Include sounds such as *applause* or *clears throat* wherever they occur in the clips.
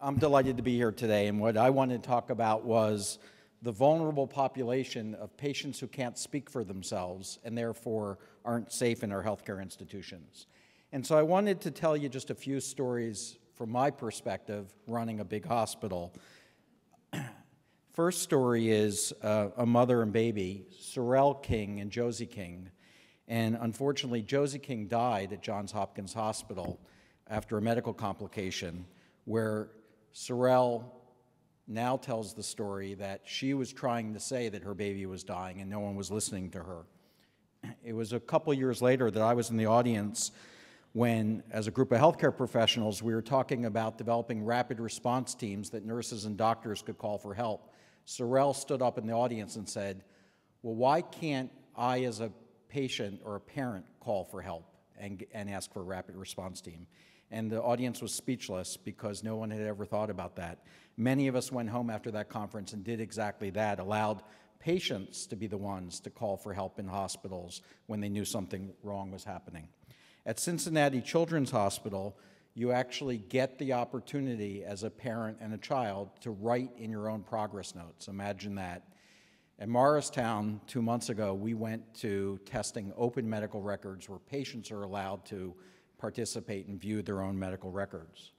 I'm delighted to be here today, and what I wanted to talk about was the vulnerable population of patients who can't speak for themselves and therefore aren't safe in our healthcare institutions. And so I wanted to tell you just a few stories from my perspective running a big hospital. *clears throat* First story is uh, a mother and baby, Sorrel King and Josie King. And unfortunately, Josie King died at Johns Hopkins Hospital after a medical complication where Sorrel now tells the story that she was trying to say that her baby was dying and no one was listening to her. It was a couple years later that I was in the audience when, as a group of healthcare professionals, we were talking about developing rapid response teams that nurses and doctors could call for help. Sorrel stood up in the audience and said, Well, why can't I, as a patient or a parent, call for help and, and ask for a rapid response team? And the audience was speechless because no one had ever thought about that. Many of us went home after that conference and did exactly that, allowed patients to be the ones to call for help in hospitals when they knew something wrong was happening. At Cincinnati Children's Hospital, you actually get the opportunity as a parent and a child to write in your own progress notes. Imagine that. At Morristown, two months ago, we went to testing open medical records where patients are allowed to participate and view their own medical records.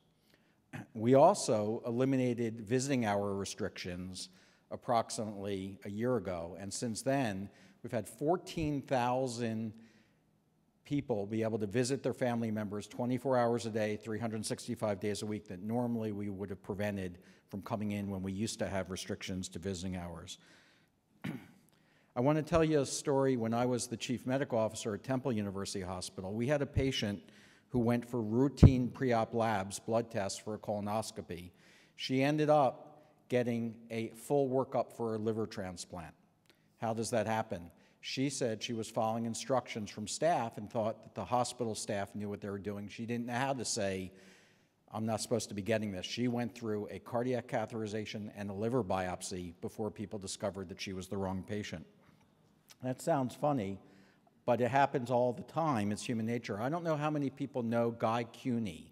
*clears throat* We also eliminated visiting hour restrictions approximately a year ago, and since then, we've had 14,000 people be able to visit their family members 24 hours a day, 365 days a week that normally we would have prevented from coming in when we used to have restrictions to visiting hours. *clears throat* I want to tell you a story when I was the chief medical officer at Temple University Hospital. We had a patient who went for routine pre op labs, blood tests for a colonoscopy. She ended up getting a full workup for a liver transplant. How does that happen? She said she was following instructions from staff and thought that the hospital staff knew what they were doing. She didn't know how to say, I'm not supposed to be getting this. She went through a cardiac catheterization and a liver biopsy before people discovered that she was the wrong patient. That sounds funny, but it happens all the time. It's human nature. I don't know how many people know Guy Kewney.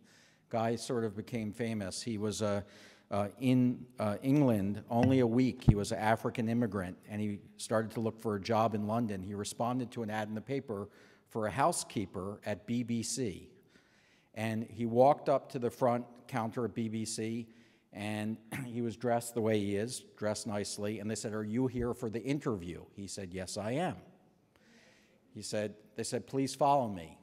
Guy sort of became famous. He was uh, uh, in uh, England only a week. He was an African immigrant, and he started to look for a job in London. He responded to an ad in the paper for a housekeeper at BBC. And he walked up to the front counter at BBC, and *clears throat* he was dressed the way he is, dressed nicely. And they said, Are you here for the interview? He said, Yes, I am. He said, they said, please follow me.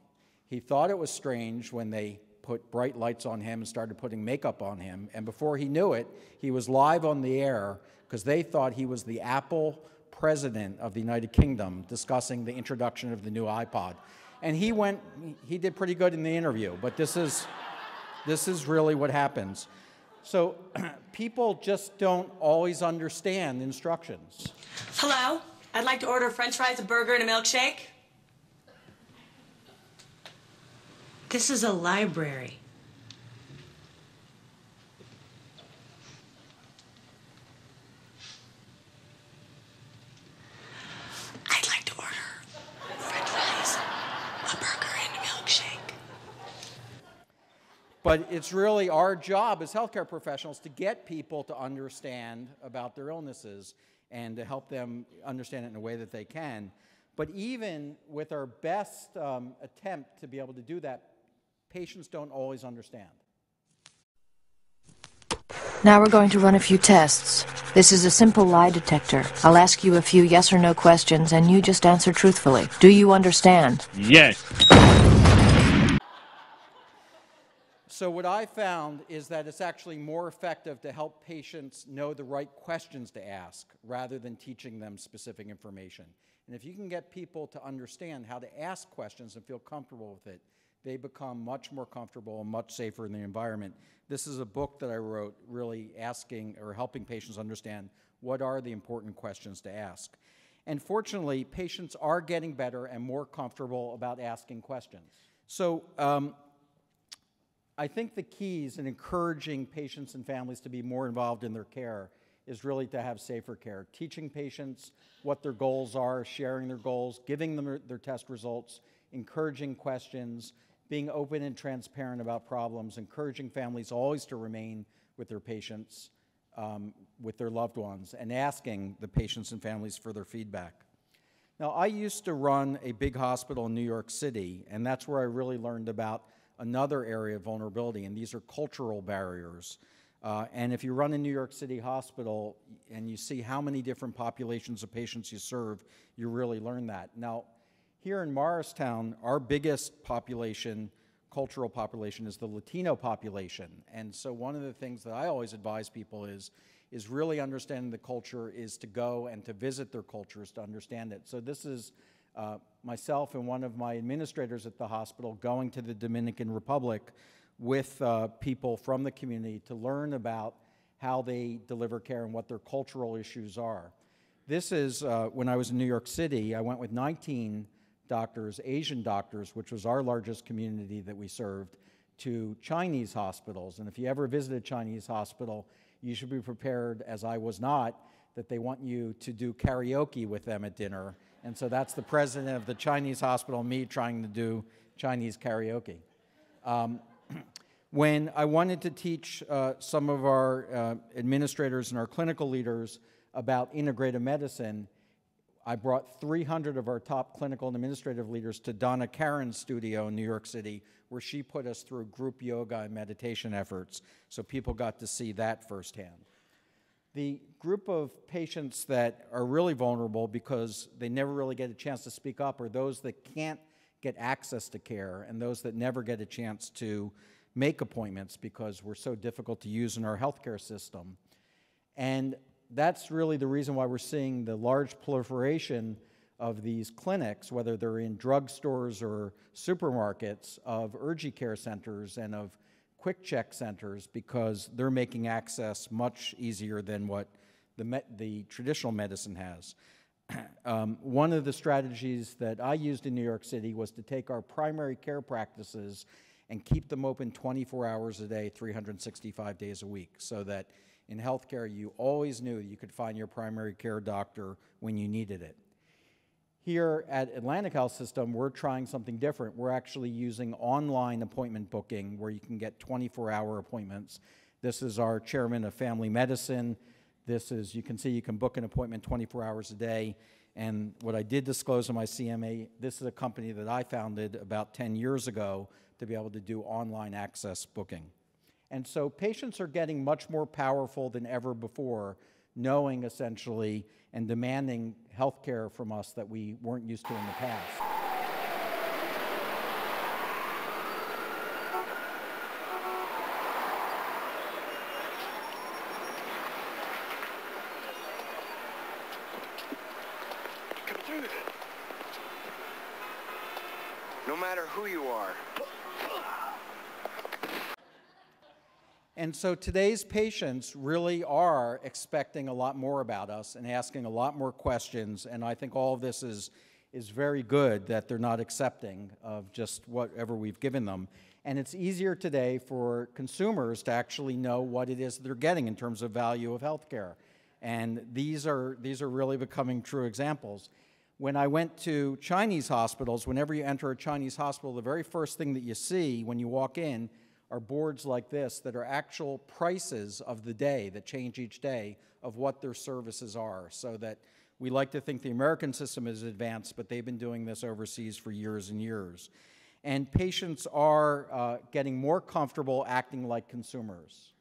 He thought it was strange when they put bright lights on him and started putting makeup on him. And before he knew it, he was live on the air because they thought he was the Apple president of the United Kingdom discussing the introduction of the new iPod. And he went, he did pretty good in the interview, but this is, this is really what happens. So *clears throat* people just don't always understand instructions. Hello, I'd like to order french fries, a burger, and a milkshake. This is a library. I'd like to order french fries, a burger, and a milkshake. But it's really our job as healthcare professionals to get people to understand about their illnesses and to help them understand it in a way that they can. But even with our best um, attempt to be able to do that, patients don't always understand. Now we're going to run a few tests. This is a simple lie detector. I'll ask you a few yes or no questions and you just answer truthfully. Do you understand? Yes. So, what I found is that it's actually more effective to help patients know the right questions to ask rather than teaching them specific information. And if you can get people to understand how to ask questions and feel comfortable with it, they become much more comfortable and much safer in the environment. This is a book that I wrote really asking or helping patients understand what are the important questions to ask. And fortunately, patients are getting better and more comfortable about asking questions. So um, I think the keys in encouraging patients and families to be more involved in their care is really to have safer care. Teaching patients what their goals are, sharing their goals, giving them their test results, encouraging questions, being open and transparent about problems, encouraging families always to remain with their patients, um, with their loved ones, and asking the patients and families for their feedback. Now, I used to run a big hospital in New York City, and that's where I really learned about another area of vulnerability, and these are cultural barriers. Uh, and if you run a New York City hospital and you see how many different populations of patients you serve, you really learn that. Now, here in Morristown, our biggest population, cultural population, is the Latino population. And so one of the things that I always advise people is is really understanding the culture is to go and to visit their cultures to understand it. So this is uh, myself and one of my administrators at the hospital going to the Dominican Republic with uh, people from the community to learn about how they deliver care and what their cultural issues are. This is uh, when I was in New York City, I went with 19 doctors, Asian doctors, which was our largest community that we served, to Chinese hospitals. And if you ever visit a Chinese hospital, you should be prepared, as I was not, that they want you to do karaoke with them at dinner. And so that's the president of the Chinese hospital, me trying to do Chinese karaoke. Um, *clears throat* when I wanted to teach uh, some of our uh, administrators and our clinical leaders about integrative medicine, I brought 300 of our top clinical and administrative leaders to Donna Karan's studio in New York City, where she put us through group yoga and meditation efforts, so people got to see that firsthand. The group of patients that are really vulnerable because they never really get a chance to speak up are those that can't get access to care and those that never get a chance to make appointments because we're so difficult to use in our healthcare system. And that's really the reason why we're seeing the large proliferation of these clinics, whether they're in drugstores or supermarkets, of urgent care centers and of quick check centers because they're making access much easier than what the, the traditional medicine has. *clears throat* um, one of the strategies that I used in New York City was to take our primary care practices and keep them open 24 hours a day, 365 days a week, so that in healthcare, you always knew you could find your primary care doctor when you needed it. Here at Atlantic Health System, we're trying something different. We're actually using online appointment booking where you can get 24 hour appointments. This is our chairman of family medicine. This is, you can see you can book an appointment 24 hours a day. And what I did disclose in my CMA, this is a company that I founded about 10 years ago to be able to do online access booking. And so patients are getting much more powerful than ever before, knowing essentially and demanding health care from us that we weren't used to in the past. No matter who you are, And so today's patients really are expecting a lot more about us and asking a lot more questions. And I think all of this is, is very good that they're not accepting of just whatever we've given them. And it's easier today for consumers to actually know what it is they're getting in terms of value of healthcare. And these are, these are really becoming true examples. When I went to Chinese hospitals, whenever you enter a Chinese hospital, the very first thing that you see when you walk in are boards like this that are actual prices of the day that change each day of what their services are so that we like to think the American system is advanced, but they've been doing this overseas for years and years. And patients are uh, getting more comfortable acting like consumers.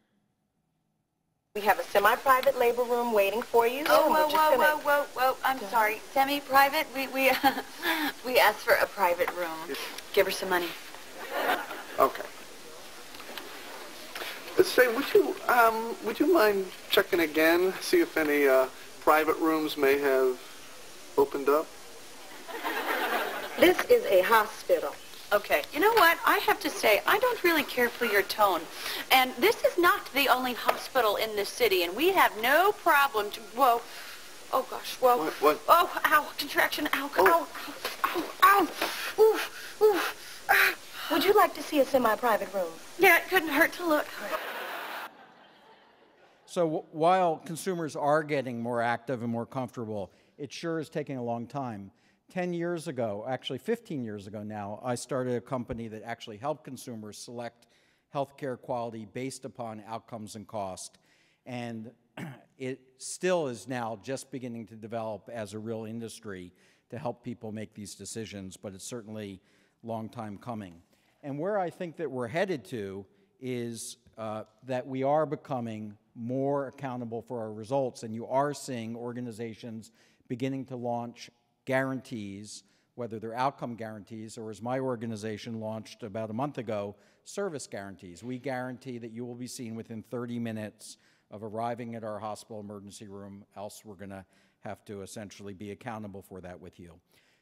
We have a semi-private labor room waiting for you. Oh, whoa, whoa, gonna... whoa, whoa, whoa, I'm sorry. Semi-private? We, we, *laughs* we asked for a private room. Give her some money. Okay. Say, would you um, would you mind checking again, see if any uh, private rooms may have opened up? This is a hospital. Okay. You know what? I have to say, I don't really care for your tone. And this is not the only hospital in the city, and we have no problem to... Whoa. Oh, gosh. Whoa. What? what? Oh, ow. Contraction. Ow. Oh. Ow. Ow. Ow. Oof. Oof. Ah. Would you like to see a semi-private room? Yeah, it couldn't hurt to look. So while consumers are getting more active and more comfortable, it sure is taking a long time. 10 years ago, actually 15 years ago now, I started a company that actually helped consumers select healthcare quality based upon outcomes and cost. And *clears throat* it still is now just beginning to develop as a real industry to help people make these decisions, but it's certainly long time coming. And where I think that we're headed to is uh, that we are becoming more accountable for our results, and you are seeing organizations beginning to launch guarantees, whether they're outcome guarantees or, as my organization launched about a month ago, service guarantees. We guarantee that you will be seen within 30 minutes of arriving at our hospital emergency room, else we're going to have to essentially be accountable for that with you.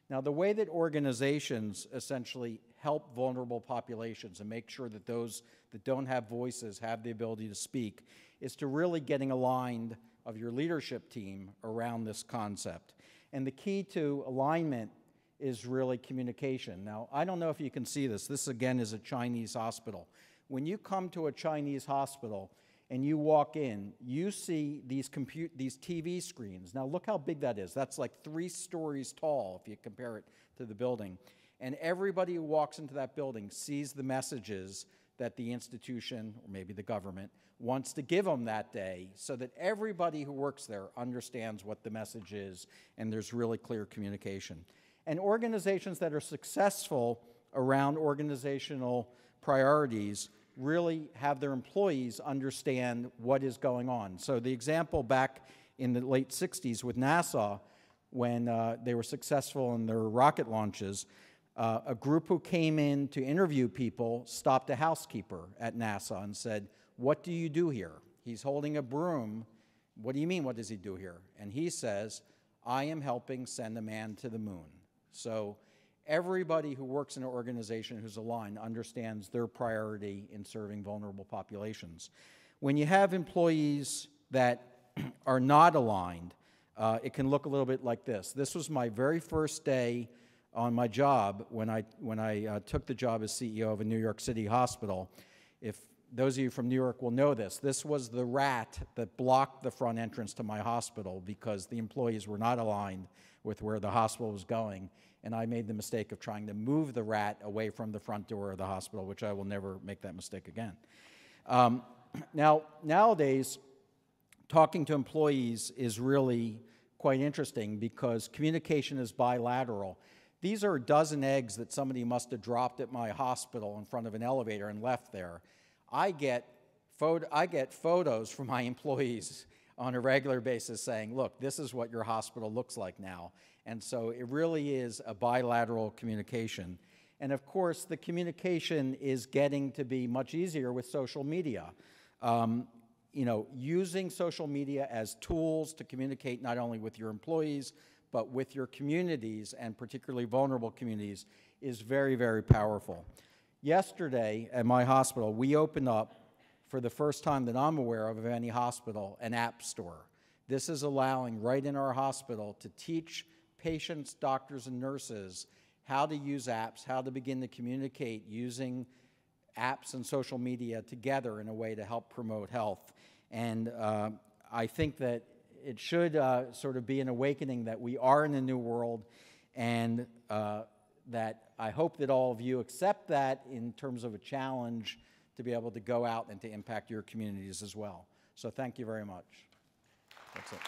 Now, the way that organizations essentially help vulnerable populations and make sure that those that don't have voices have the ability to speak is to really getting aligned of your leadership team around this concept. And the key to alignment is really communication. Now, I don't know if you can see this. This, again, is a Chinese hospital. When you come to a Chinese hospital, and you walk in, you see these, compute, these TV screens. Now, look how big that is. That's like three stories tall if you compare it to the building. And everybody who walks into that building sees the messages that the institution, or maybe the government, wants to give them that day so that everybody who works there understands what the message is and there's really clear communication. And organizations that are successful around organizational priorities really have their employees understand what is going on. So the example back in the late 60s with NASA, when uh, they were successful in their rocket launches, uh, a group who came in to interview people stopped a housekeeper at NASA and said, What do you do here? He's holding a broom. What do you mean, what does he do here? And he says, I am helping send a man to the moon. So everybody who works in an organization who's aligned understands their priority in serving vulnerable populations. When you have employees that *clears throat* are not aligned, uh, it can look a little bit like this. This was my very first day on my job when I, when I uh, took the job as CEO of a New York City hospital. If those of you from New York will know this, this was the rat that blocked the front entrance to my hospital because the employees were not aligned with where the hospital was going. And I made the mistake of trying to move the rat away from the front door of the hospital, which I will never make that mistake again. Um, now, nowadays, talking to employees is really quite interesting because communication is bilateral. These are a dozen eggs that somebody must have dropped at my hospital in front of an elevator and left there. I get, photo, I get photos from my *laughs* employees on a regular basis saying, look, this is what your hospital looks like now. And so it really is a bilateral communication. And of course, the communication is getting to be much easier with social media. Um, you know, using social media as tools to communicate not only with your employees, but with your communities and particularly vulnerable communities is very, very powerful. Yesterday at my hospital, we opened up, for the first time that I'm aware of of any hospital, an app store. This is allowing right in our hospital to teach patients, doctors, and nurses how to use apps, how to begin to communicate using apps and social media together in a way to help promote health. And uh, I think that it should uh, sort of be an awakening that we are in a new world and uh, that I hope that all of you accept that in terms of a challenge to be able to go out and to impact your communities as well. So thank you very much. That's it.